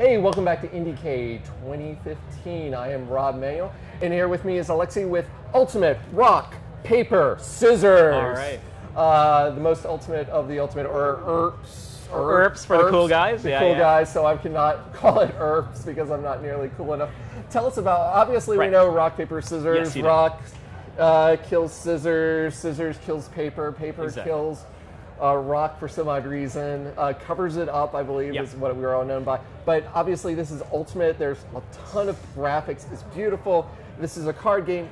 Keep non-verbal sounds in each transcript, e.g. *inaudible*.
Hey, welcome back to IndieCade 2015. I am Rob Mayo, and here with me is Alexei with Ultimate Rock, Paper, Scissors. All right. Uh, the most ultimate of the ultimate, or URPS. Or URPS for the cool guys, The yeah, cool yeah. guys, so I cannot *laughs* call it URPS because I'm not nearly cool enough. Tell us about, obviously, we know rock, paper, scissors. Yes, rock uh, kills scissors, scissors kills paper, paper Exactly. kills uh, rock for some odd reason. Uh, covers it up, I believe, Yeah. is what we were all known by. But obviously, this is ultimate. There's a ton of graphics. It's beautiful. This is a card game.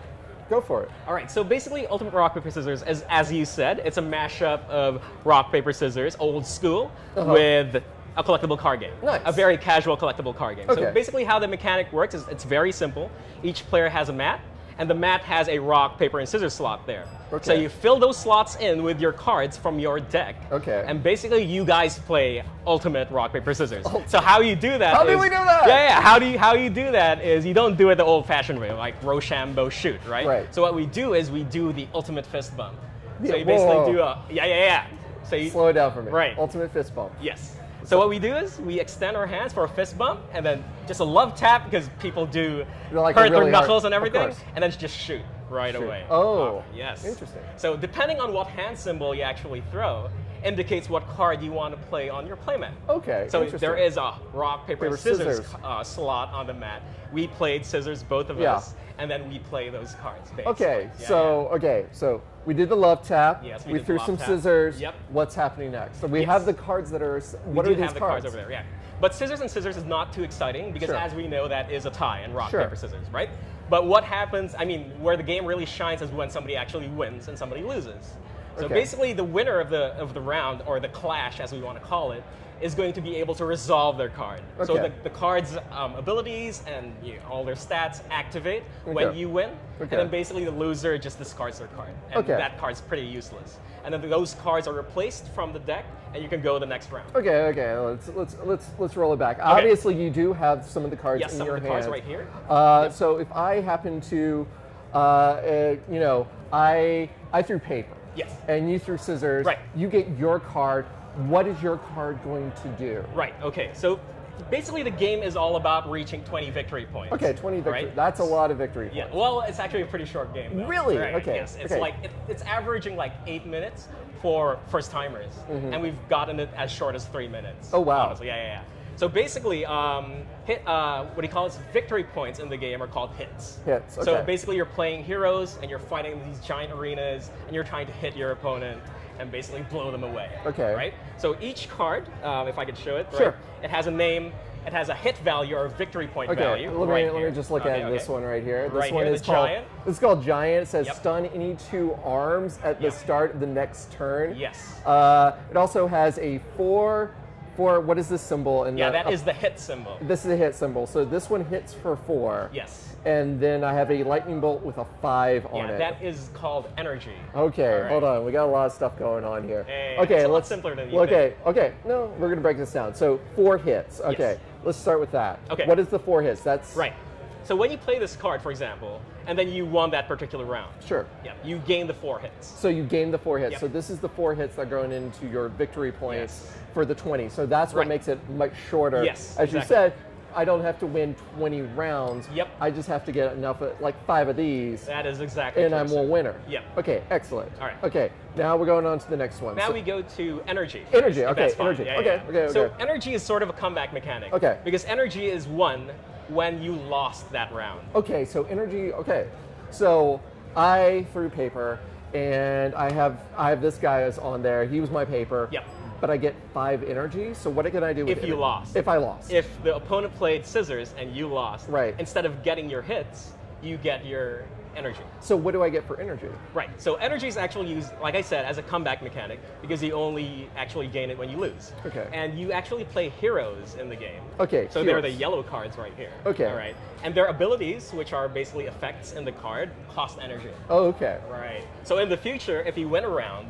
Go for it. All right, so basically, Ultimate Rock Paper Scissors, as, as you said, it's a mashup of rock paper scissors, old school, Uh-huh. with a collectible card game. Nice. A very casual collectible card game. Okay. So basically, how the mechanic works is it's very simple. Each player has a mat, and the mat has a rock, paper, and scissors slot there. Okay. So you fill those slots in with your cards from your deck. Okay. And basically, you guys play Ultimate Rock Paper Scissors. So how you do that? How do we do that? Yeah, yeah. How do you how you do that is you don't do it the old-fashioned way, like Rochambeau shoot, right? Right. So what we do is we do the ultimate fist bump. Yeah, So you basically whoa. do a yeah yeah yeah. So you Slow it down for me. Right. Ultimate fist bump. yes. So what we do is we extend our hands for a fist bump and then just a love tap because people do like hurt really their knuckles and everything, and then just shoot right Shoot. away. Oh, yes. interesting. So depending on what hand symbol you actually throw, indicates what card you want to play on your playmat. Okay, So there is a rock paper, Paper, scissors, scissors. Uh, slot on the mat. We played scissors, both of Yeah. us, and then we play those cards. Basically. Okay, Yeah, so okay, so we did the love tap. Yes, we we did the threw some tap. scissors. Yep. What's happening next? So we Yes. have the cards that are. We What do are these have the cards over there, yeah. But scissors and scissors is not too exciting because, Sure. as we know, that is a tie in rock Sure. paper scissors, right? But what happens? I mean, where the game really shines is when somebody actually wins and somebody loses. So Okay. basically, the winner of the of the round or the clash, as we want to call it, is going to be able to resolve their card. So the, the card's um, abilities and you know, all their stats activate when you win, Okay. and then basically the loser just discards their card, and Okay. that card's pretty useless. And then those cards are replaced from the deck, and you can go the next round. Okay, okay. Let's let's let's let's roll it back. Obviously, you do have some of the cards Yes, in some your of the cards hand. right here. Uh, So if I happen to, uh, uh, you know, I I threw paper. Yes. And you threw scissors. Right. You get your card. What is your card going to do? Right. Okay. So basically, the game is all about reaching 20 victory points. Okay, 20 victory. Right? That's a lot of victory. Points. Yeah. Well, it's actually a pretty short game. Though. Really? Right, Okay, Yes. It's okay. like it, it's averaging like eight minutes for first timers, and we've gotten it as short as three minutes. Mm-hmm. Oh, wow. Honestly. Yeah, yeah, yeah. So basically, um, hit uh, what he calls victory points in the game are called hits. Hits, So basically, you're playing heroes and you're fighting these giant arenas, and you're trying to hit your opponent and basically blow them away. Okay. Right. So each card, um, if I could show it, Sure. right, it has a name. It has a hit value or a victory point Okay, value. let me right let me just look Okay, at this one right here. This Right one here, is called giant. this is called giant. It says Yep. stun any two arms at the Yep. start of the next turn. Yes. Uh, it also has a four four. What is this symbol? And Yeah, that is the hit symbol. this is a hit symbol. So this one hits for four. Yes. And then I have a lightning bolt with a five on Yeah, it. that is called energy. Okay, right. hold on. We got a lot of stuff going on here. Hey, okay, it's a lot let's simpler than you Okay, okay. No, we're gonna break this down. So four hits. Okay, Yes. let's start with that. Okay. What is the four hits? That's Right. So when you play this card, for example, and then you won that particular round, Sure. yeah, you gain the four hits. So you gain the four hits. Yep. So this is the four hits that are going into your victory points Yes. for the 20. So that's what Right. makes it much shorter. Yes, As you said, I don't have to win 20 rounds. Yep. I just have to get enough, of, like five of these, That is exactly. and I'm a winner. Yep. Okay, excellent. All right. Okay, now we're going on to the next one. Now So- we go to energy. Energy, okay, energy. Yeah, Okay, yeah. okay, So okay. energy is sort of a comeback mechanic. Okay. Because energy is won when you lost that round. Okay, so energy. Okay, so I threw paper, and I have I have this guy is on there. He was my paper. Yep. But I get five energy. So what can I do with If you energy? lost. If I lost. If the opponent played scissors and you lost, Right. instead of getting your hits, you get your energy. so what do I get for energy? Right. So energy is actually used, like I said, as a comeback mechanic because you only actually gain it when you lose. Okay. And you actually play heroes in the game. Okay, So they're the yellow cards right here. Okay. All right. And their abilities, which are basically effects in the card, cost energy. Oh, okay. Right. So in the future, if you win a round,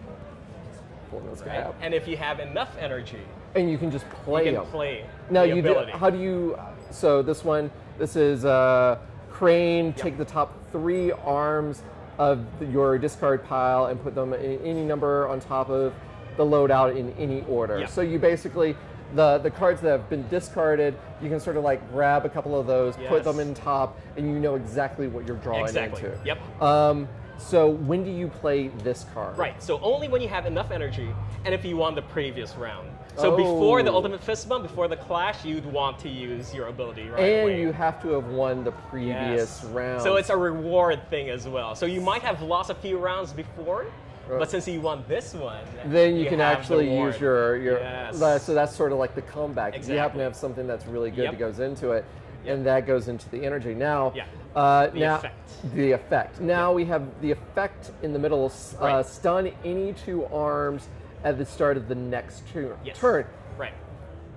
Pull this guy right, and if you have enough energy, And you can just play you can them. play Now you ability. do. How do you? So this one, this is uh, crane. Take the top three arms of your discard pile and put them in any number on top of the loadout in any order. Yeah. So you basically the the cards that have been discarded, you can sort of like grab a couple of those, put them in top, and you know exactly what you're drawing Exactly. into. Yep. Um, so when do you play this card? Right. So only when you have enough energy, and if you won the previous round. So before the Oh. ultimate fist bump, before the clash, you'd want to use your ability right And away. you have to have won the previous Yes. round. So it's a reward thing as well. So you might have lost a few rounds before, but since you won this one, then you, can have actually use your your. Yes. so that's sort of like the comeback. You happen to have something that's really good Yep. that goes into it, Yep. and that goes into the energy. Now, Yeah. uh, The now effect. the effect. Now we have the effect in the middle. Uh, Right. stun any two arms at the start of the next turn. Yes. Turn. Right.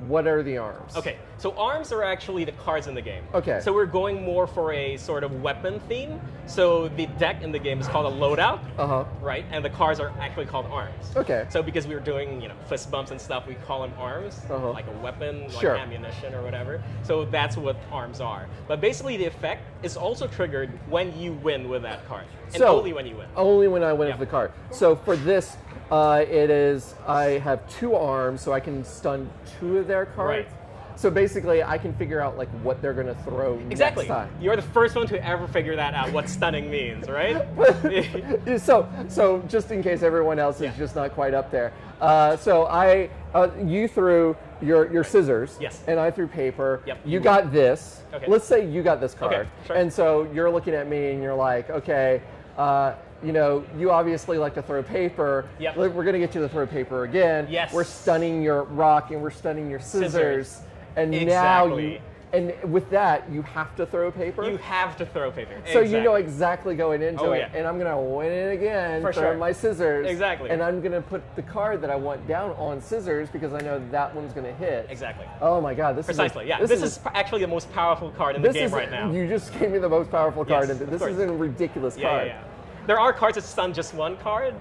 What are the arms? Okay, so arms are actually the cards in the game. Okay. So we're going more for a sort of weapon theme. So the deck in the game is called a loadout, Uh huh. right? And the cards are actually called arms. Okay. So because we were doing, you know, fist bumps and stuff, we call them arms, Uh-huh. like a weapon, like Sure. ammunition or whatever. So that's what arms are. But basically, the effect is also triggered when you win with that card, and So- only when you win. Only when I win Yeah. with the card. So for this, uh, it is I have two arms, so I can stun two of their cards. Right. So basically, I can figure out like what they're going to throw Exactly. next time. You're the first one to ever figure that out. What stunning means, right? *laughs* *laughs* so, so just in case everyone else is Yeah. just not quite up there. Uh, so I, uh, you threw your your scissors, Yes. and I threw paper. Yep, You you got this. Okay. Let's say you got this card, Okay, sure. and so you're looking at me and you're like, okay. Uh, you know, you obviously like to throw paper. Yep. We're going to get you to throw paper again. Yes. We're stunning your rock and we're stunning your scissors. Scissors. And now you, and with that, you have to throw paper. you have to throw paper. So you know Exactly. exactly going into Oh, it, yeah. and I'm gonna win it again For sure. my scissors. Exactly. And I'm gonna put the card that I want down on scissors because I know that one's gonna hit. Exactly. Oh my god, this Precisely. is yeah. This, is, actually the most powerful card in the game is right now. you just gave me the most powerful card, Yes, and of this is a ridiculous yeah, card. yeah, yeah. There are cards that stun just one card.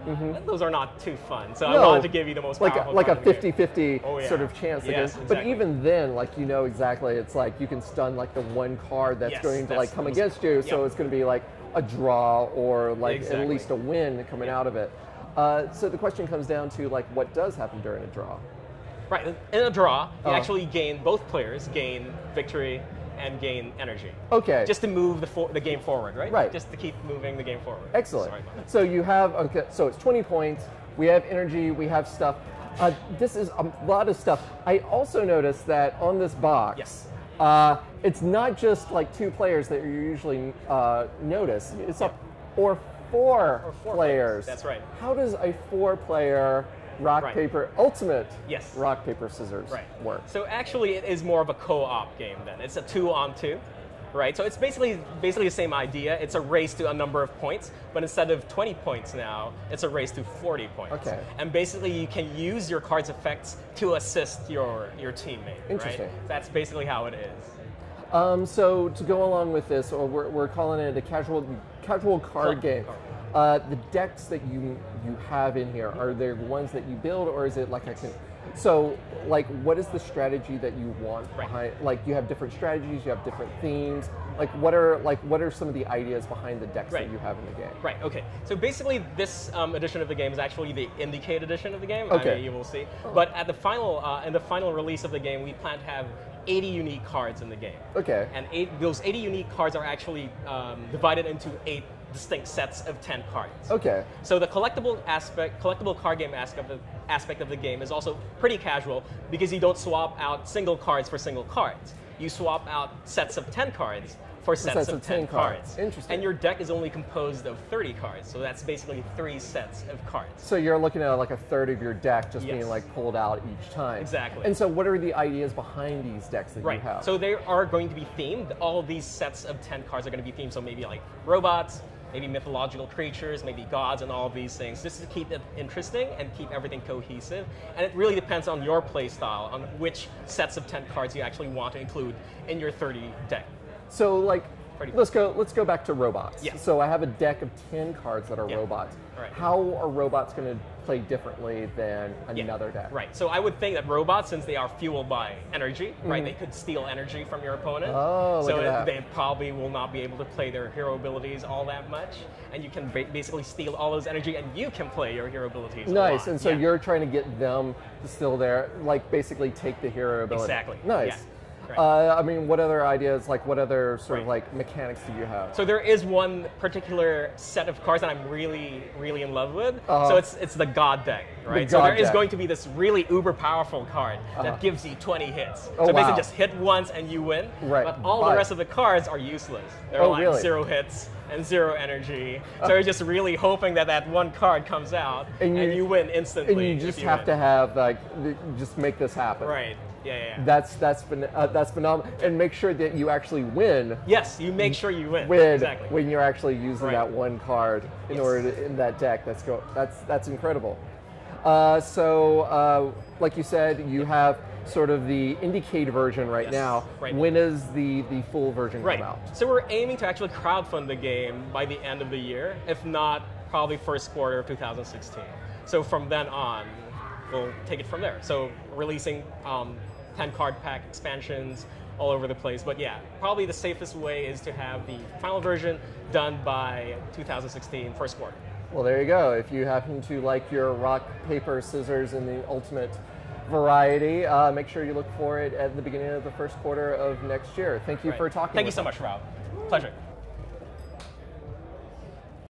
Those are not too fun. So I Mm-hmm. Wanted to give you the most like a, like a card in 50-50 Oh, yeah. sort of chance. Yes, against, But even then, like you know exactly, it's like you can stun like the one card that's Yes, going to that's like come against you. So it's going to be like a draw or like at least a win coming out of it. Uh, so the question comes down to like what does happen during a draw. Right. In a draw, you Uh-huh. actually gain both players gain victory and gain energy. Okay. Just to move the for, the game forward, right? Right. Just to keep moving the game forward. Excellent. Sorry about that. So you have okay. So it's 20 points. We have energy. We have stuff. Uh, this is a lot of stuff. I also noticed that on this box, Yes. uh, it's not just like two players that you usually uh, notice. It's up or four, Or four players. players, that's right. How does a four-player rock Right. paper ultimate Yes. rock paper scissors Right. work? So actually, it is more of a co-op game then. It's a two-on-two, right? So it's basically basically the same idea. It's a race to a number of points, but instead of 20 points now, it's a race to 40 points. Okay. And basically, you can use your card's effects to assist your your teammate. Interesting. Right? That's basically how it is. Um, so to go along with this, or we're, we're calling it a casual casual card game. card. Uh, the decks that you you have in here are they ones that you build, or is it like I can? So like, what is the strategy that you want Right. behind? Like you have different strategies, you have different themes. Like what are like what are some of the ideas behind the decks Right. that you have in the game? Right. Okay. So basically, this um, edition of the game is actually the IndieCade edition of the game. I Okay. mean, you will see. But at the final, uh, in the final release of the game, we plan to have 80 unique cards in the game. Okay. And eight, those 80 unique cards are actually um, divided into eight distinct sets of 10 cards. Okay. So the collectible aspect, collectible card game aspect of, aspect of the game is also pretty casual because you don't swap out single cards for single cards. You swap out sets of 10 cards for sets, of, 10, cards. Interesting. And your deck is only composed of 30 cards, so that's basically three sets of cards. So you're looking at like a third of your deck just being like pulled out each time. Exactly. And so, what are the ideas behind these decks that you Right. have? So they are going to be themed. All these sets of 10 cards are going to be themed. So maybe like robots, maybe mythological creatures, maybe gods, and all of these things, just to keep it interesting and keep everything cohesive. And it really depends on your play style, on which sets of 10 cards you actually want to include in your 30 deck. So, like, pretty Let's go. Let's go back to robots. Yeah. So I have a deck of ten cards that are Yeah. robots. Right. How are robots going to play differently than Yeah, another deck? Right. So I would think that robots, since they are fueled by energy, right, they could steal energy from your opponent. Mm-hmm. Oh, so they probably will not be able to play their hero abilities all that much, and you can ba- basically steal all those energy, and you can play your hero abilities. Nice. And so Yeah. you're trying to get them to still there, like basically take the hero ability. Exactly. Nice. Right. Uh, I mean, what other ideas? Like, what other sort of like mechanics do you have? So there is one particular set of cards that I'm really, really in love with. Uh-huh. So it's it's the God deck, right? so God there is deck. going to be this really uber powerful card Uh-huh. that gives you 20 hits. Oh, so basically wow. just hit once and you win. Right, But all but- the rest of the cards are useless. They're Oh, like really? zero hits and zero energy. So you're just really hoping that that one card comes out And and you- you, win instantly. and you just you have win. to have like, just make this happen. Right. Yeah, yeah. yeah. That's that's uh, that's phenomenal, and make sure that you actually win yes, you make sure you win. when exactly. when you're actually using Right. that one card in Yes. order to in that deck. That's go that's that's incredible. Uh, so, uh, like you said, you have sort of the IndieCade version right Yes, now. right. When does the the full version Right. come out? So we're aiming to actually crowdfund the game by the end of the year, if not probably first quarter of 2016. So from then on, we'll take it from there. So releasing um, 10 card pack expansions all over the place. But yeah, probably the safest way is to have the final version done by 2016 first quarter. Well, there you go. If you happen to like your rock, paper, scissors in the ultimate variety, uh, make sure you look for it at the beginning of the first quarter of next year. Thank you Right. for talking. Thank you so us. much, Rob. Pleasure.